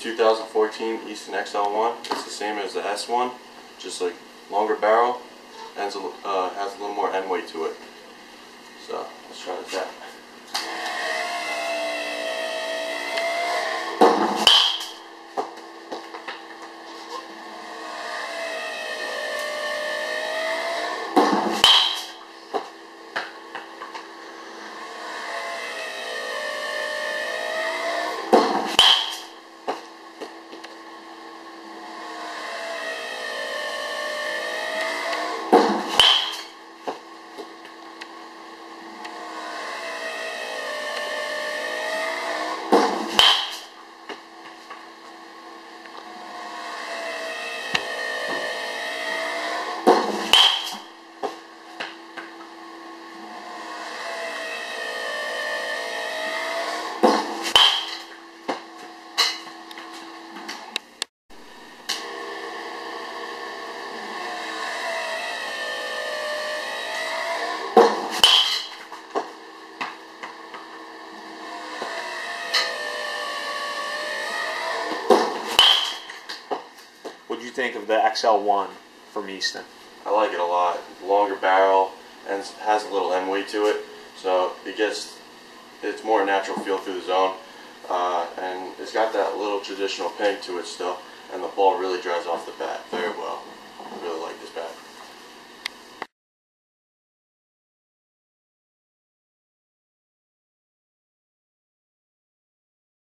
2014 Easton XL1. It's the same as the S1, just like longer barrel, and uh, has a little more end weight to it. So let's try this out. Think of the XL1 from Easton? I like it a lot. Longer barrel and has a little end weight to it, so it gets it's more natural feel through the zone, uh, and it's got that little traditional ping to it still, and the ball really drives off the bat very.